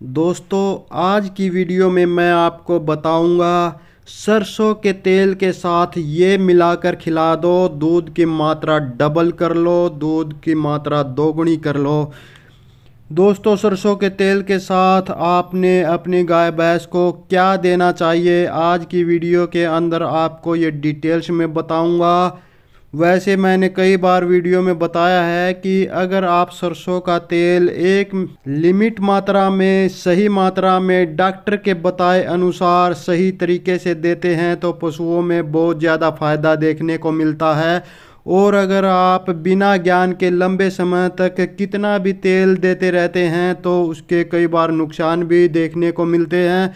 दोस्तों, आज की वीडियो में मैं आपको बताऊँगा, सरसों के तेल के साथ ये मिलाकर खिला दो, दूध की मात्रा डबल कर लो, दूध की मात्रा दोगुनी कर लो। दोस्तों, सरसों के तेल के साथ आपने अपनी गाय भैंस को क्या देना चाहिए, आज की वीडियो के अंदर आपको ये डिटेल्स में बताऊँगा। वैसे मैंने कई बार वीडियो में बताया है कि अगर आप सरसों का तेल एक लिमिट मात्रा में, सही मात्रा में डॉक्टर के बताए अनुसार सही तरीके से देते हैं तो पशुओं में बहुत ज़्यादा फ़ायदा देखने को मिलता है। और अगर आप बिना ज्ञान के लंबे समय तक कितना भी तेल देते रहते हैं तो उसके कई बार नुकसान भी देखने को मिलते हैं।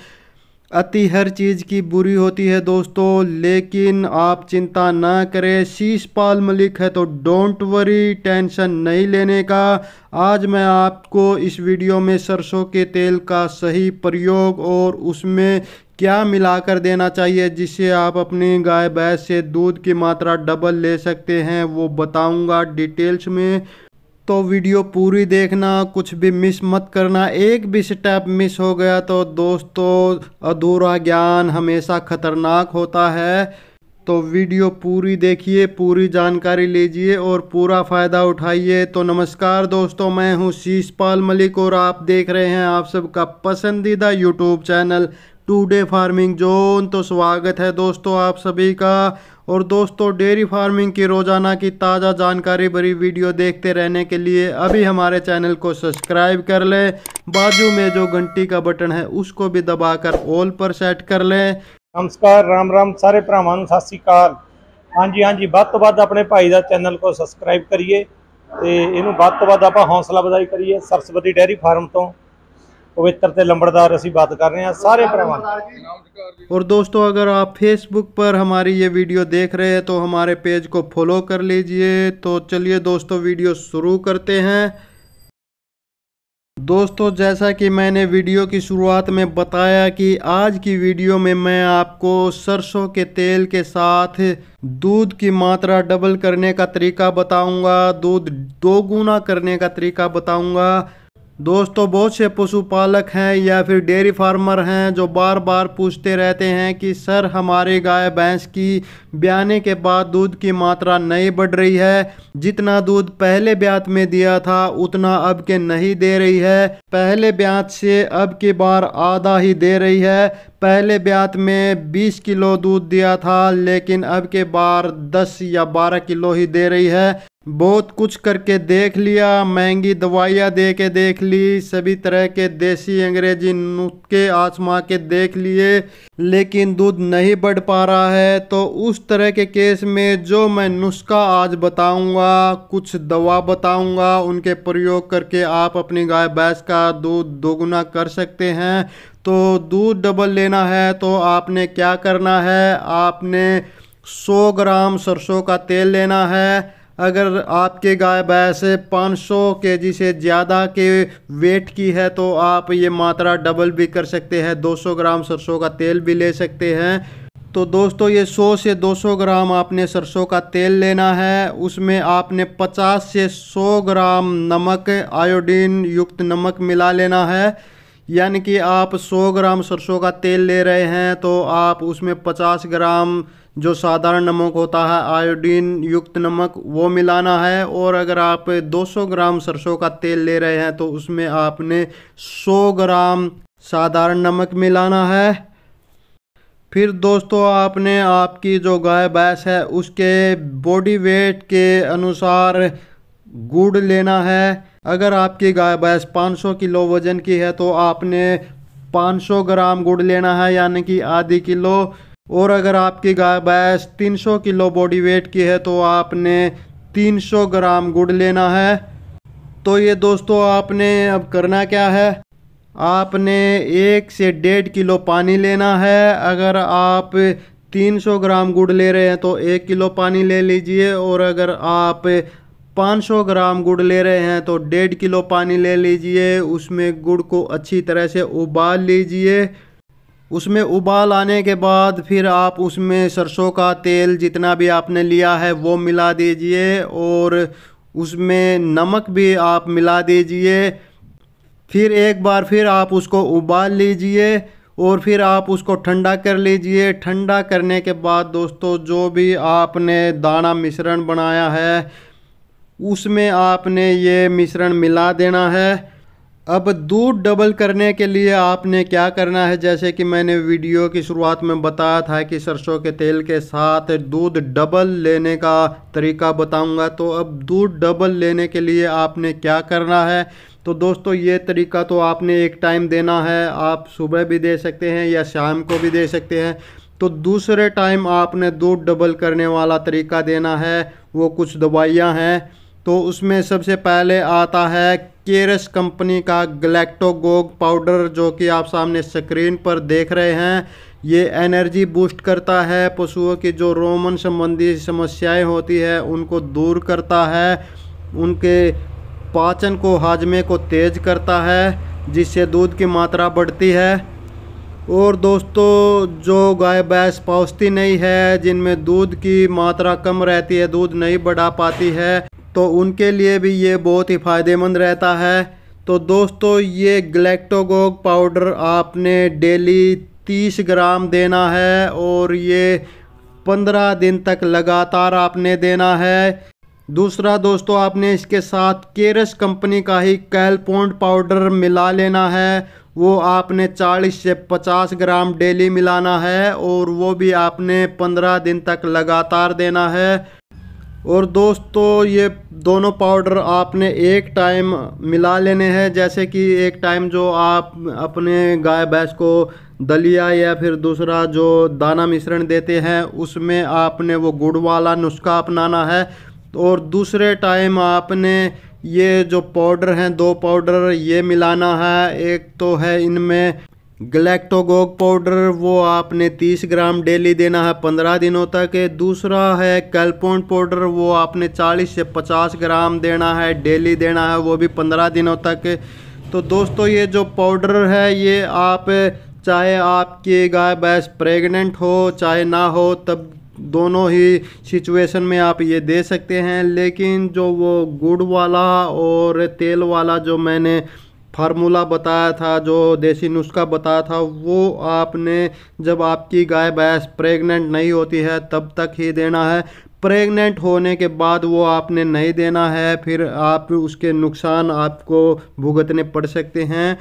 अति हर चीज़ की बुरी होती है दोस्तों, लेकिन आप चिंता ना करें। शीश पाल मलिक है तो डोंट वरी टेंशन नहीं लेने का। आज मैं आपको इस वीडियो में सरसों के तेल का सही प्रयोग और उसमें क्या मिलाकर देना चाहिए जिससे आप अपनी गाय, भैंस से दूध की मात्रा डबल ले सकते हैं, वो बताऊँगा डिटेल्स में। तो वीडियो पूरी देखना, कुछ भी मिस मत करना। एक भी स्टेप मिस हो गया तो दोस्तों, अधूरा ज्ञान हमेशा खतरनाक होता है। तो वीडियो पूरी देखिए, पूरी जानकारी लीजिए और पूरा फ़ायदा उठाइए। तो नमस्कार दोस्तों, मैं हूँ शीशपाल मलिक और आप देख रहे हैं आप सबका पसंदीदा YouTube channel to day farming zone तो स्वागत है दोस्तों आप सभी का और दोस्तों डेयरी फार्मिंग की रोज़ाना की ताज़ा जानकारी भरी वीडियो देखते रहने के लिए अभी हमारे चैनल को सब्सक्राइब कर लें बाजू में जो घंटी का बटन है उसको भी दबाकर ऑल पर सेट कर लें ਨਮਸਕਾਰ ਰਾਮ ਰਾਮ ਸਾਰੇ ਭਰਾਵਾਂ ਨੂੰ ਸਤਿ ਸ੍ਰੀ ਅਕਾਲ ਹਾਂਜੀ ਹਾਂਜੀ ਵੱਧ ਤੋਂ ਵੱਧ ਆਪਣੇ ਭਾਈ ਦਾ ਚੈਨਲ ਕੋ ਸਬਸਕ੍ਰਾਈਬ ਕਰੀਏ ਤੇ ਇਹਨੂੰ ਵੱਧ ਤੋਂ ਵੱਧ ਆਪਾਂ ਹੌਸਲਾ ਵਧਾਈ ਕਰੀਏ ਸਰਸਵਤੀ ਡੈਰੀ ਫਾਰਮ ਤੋਂ पवित्र ਤੇ ਲੰਬੜਦਾਰ ਅਸੀਂ ਬਾਤ ਕਰ ਰਹੇ ਹਾਂ ਸਾਰੇ ਭਰਾਵਾਂ और दोस्तों अगर आप फेसबुक पर हमारी ये वीडियो देख रहे हैं तो हमारे पेज को फॉलो कर लीजिए तो चलिए दोस्तों वीडियो शुरू करते हैं दोस्तों जैसा कि मैंने वीडियो की शुरुआत में बताया कि आज की वीडियो में मैं आपको सरसों के तेल के साथ दूध की मात्रा डबल करने का तरीका बताऊंगा दूध दो गुना करने का तरीका बताऊंगा दोस्तों बहुत से पशुपालक हैं या फिर डेयरी फार्मर हैं जो बार बार पूछते रहते हैं कि, सर, हमारे गाय भैंस की ब्याने के बाद दूध की मात्रा नहीं बढ़ रही है। जितना दूध पहले ब्यात में दिया था, उतना अब के नहीं दे रही है। पहले ब्यात से अब की बार आधा ही दे रही है। पहले ब्यात में 20 किलो दूध दिया था, लेकिन अब के बार 10 या 12 किलो ही दे रही है। बहुत कुछ करके देख लिया, महँगी दवाइयाँ दे के देख ली, सभी तरह के देसी अंग्रेज़ी नुस्खे आजमा के देख लिए, लेकिन दूध नहीं बढ़ पा रहा है। तो उस तरह के केस में जो मैं नुस्खा आज बताऊँगा, कुछ दवा बताऊँगा, उनके प्रयोग करके आप अपनी गाय भैंस का दूध दोगुना कर सकते हैं। तो दूध डबल लेना है तो आपने क्या करना है? आपने 100 ग्राम सरसों का तेल लेना है। अगर आपके गाय भैंस 500 केजी से ज़्यादा के वेट की है तो आप ये मात्रा डबल भी कर सकते हैं। 200 ग्राम सरसों का तेल भी ले सकते हैं। तो दोस्तों, ये 100 से 200 ग्राम आपने सरसों का तेल लेना है। उसमें आपने 50 से 100 ग्राम नमक, आयोडीन युक्त नमक मिला लेना है। यानी कि आप 100 ग्राम सरसों का तेल ले रहे हैं तो आप उसमें 50 ग्राम जो साधारण नमक होता है, आयोडीन युक्त नमक, वो मिलाना है। और अगर आप 200 ग्राम सरसों का तेल ले रहे हैं तो उसमें आपने 100 ग्राम साधारण नमक मिलाना है। फिर दोस्तों, आपने आपकी जो गाय भैंस है, उसके बॉडी वेट के अनुसार गुड़ लेना है। अगर आपकी गाय भैंस 500 किलो वज़न की है तो आपने 500 ग्राम गुड़ लेना है, यानी कि आधी किलो। और अगर आपकी गाय भैंस 300 किलो बॉडी वेट की है तो आपने 300 ग्राम गुड़ लेना है। तो ये दोस्तों, आपने अब करना क्या है? आपने एक से डेढ़ किलो पानी लेना है। अगर आप 300 ग्राम गुड़ ले रहे हैं तो एक किलो पानी ले लीजिए। और अगर आप 500 ग्राम गुड़ ले रहे हैं तो डेढ़ किलो पानी ले लीजिए, उसमें गुड़ को अच्छी तरह से उबाल लीजिए। उसमें उबाल आने के बाद फिर आप उसमें सरसों का तेल जितना भी आपने लिया है, वो मिला दीजिए और उसमें नमक भी आप मिला दीजिए। फिर एक बार फिर आप उसको उबाल लीजिए और फिर आप उसको ठंडा कर लीजिए। ठंडा करने के बाद दोस्तों, जो भी आपने दाना मिश्रण बनाया है उसमें आपने ये मिश्रण मिला देना है। अब दूध डबल करने के लिए आपने क्या करना है? जैसे कि मैंने वीडियो की शुरुआत में बताया था कि सरसों के तेल के साथ दूध डबल लेने का तरीका बताऊँगा। तो अब दूध डबल लेने के लिए आपने क्या करना है? तो दोस्तों, ये तरीका तो आपने एक टाइम देना है। आप सुबह भी दे सकते हैं या शाम को भी दे सकते हैं। तो दूसरे टाइम आपने दूध डबल करने वाला तरीका देना है। वो कुछ दवाइयाँ हैं। तो उसमें सबसे पहले आता है केरस कंपनी का ग्लैक्टोगोग पाउडर, जो कि आप सामने स्क्रीन पर देख रहे हैं। ये एनर्जी बूस्ट करता है, पशुओं की जो रोमन संबंधी समस्याएँ होती है, उनको दूर करता है। उनके पाचन को, हाजमे को तेज करता है, जिससे दूध की मात्रा बढ़ती है। और दोस्तों, जो गाय भैंस पौसती नहीं है, जिनमें दूध की मात्रा कम रहती है, दूध नहीं बढ़ा पाती है तो उनके लिए भी ये बहुत ही फ़ायदेमंद रहता है। तो दोस्तों, ये ग्लैक्टोगोग पाउडर आपने डेली तीस ग्राम देना है और ये पंद्रह दिन तक लगातार आपने देना है। दूसरा दोस्तों, आपने इसके साथ केरस कंपनी का ही कैलपोन्ड पाउडर मिला लेना है। वो आपने 40 से 50 ग्राम डेली मिलाना है और वो भी आपने 15 दिन तक लगातार देना है। और दोस्तों, ये दोनों पाउडर आपने एक टाइम मिला लेने हैं। जैसे कि एक टाइम जो आप अपने गाय भैंस को दलिया या फिर दूसरा जो दाना मिश्रण देते हैं, उसमें आपने वो गुड़ वाला नुस्खा अपनाना है। और दूसरे टाइम आपने ये जो पाउडर हैं, दो पाउडर ये मिलाना है। एक तो है इनमें ग्लैक्टोगोग पाउडर वो आपने 30 ग्राम डेली देना है 15 दिनों तक। दूसरा है कैलपोन पाउडर वो आपने 40 से 50 ग्राम देना है, डेली देना है, वो भी 15 दिनों तक। तो दोस्तों, ये जो पाउडर है, ये आप, चाहे आपकी गाय भैंस प्रेग्नेंट हो, चाहे ना हो, तब दोनों ही सिचुएशन में आप ये दे सकते हैं। लेकिन जो वो गुड़ वाला और तेल वाला जो मैंने फार्मूला बताया था, जो देसी नुस्खा बताया था, वो आपने जब आपकी गाय, भैंस प्रेग्नेंट नहीं होती है, तब तक ही देना है। प्रेग्नेंट होने के बाद वो आपने नहीं देना है, फिर आप उसके नुकसान आपको भुगतने पड़ सकते हैं।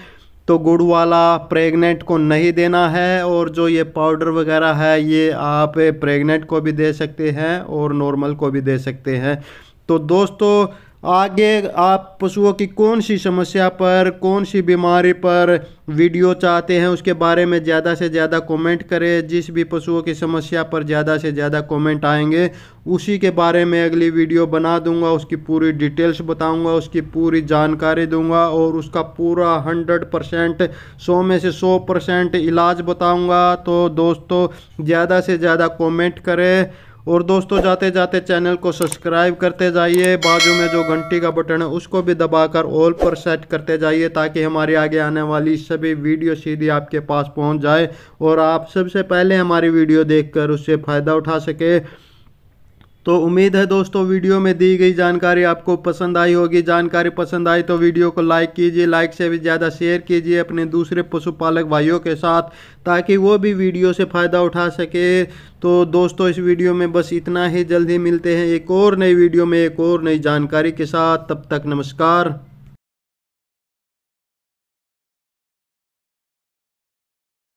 तो गुड़ वाला प्रेग्नेंट को नहीं देना है, और जो ये पाउडर वगैरह है, ये आप प्रेग्नेंट को भी दे सकते हैं, और नॉर्मल को भी दे सकते हैं। तो दोस्तों आगे आप पशुओं की कौन सी समस्या पर, कौन सी बीमारी पर वीडियो चाहते हैं, उसके बारे में ज़्यादा से ज़्यादा कमेंट करें। जिस भी पशुओं की समस्या पर ज़्यादा से ज़्यादा कमेंट आएँगे, उसी के बारे में अगली वीडियो बना दूँगा, उसकी पूरी डिटेल्स बताऊँगा, उसकी पूरी जानकारी दूँगा और उसका पूरा हंड्रेड परसेंट सौ में से सौ परसेंट इलाज बताऊँगा। तो दोस्तों, ज़्यादा से ज़्यादा कॉमेंट करें। और दोस्तों जाते जाते चैनल को सब्सक्राइब करते जाइए। बाजू में जो घंटी का बटन है, उसको भी दबाकर ऑल पर सेट करते जाइए ताकि हमारी आगे आने वाली सभी वीडियो सीधी आपके पास पहुँच जाए और आप सबसे पहले हमारी वीडियो देखकर उससे फ़ायदा उठा सके। तो उम्मीद है दोस्तों, वीडियो में दी गई जानकारी आपको पसंद आई होगी। जानकारी पसंद आई तो वीडियो को लाइक कीजिए, लाइक से भी ज़्यादा शेयर कीजिए अपने दूसरे पशुपालक भाइयों के साथ, ताकि वो भी वीडियो से फ़ायदा उठा सके। तो दोस्तों, इस वीडियो में बस इतना ही। जल्दी मिलते हैं एक और नई वीडियो में, एक और नई जानकारी के साथ। तब तक नमस्कार।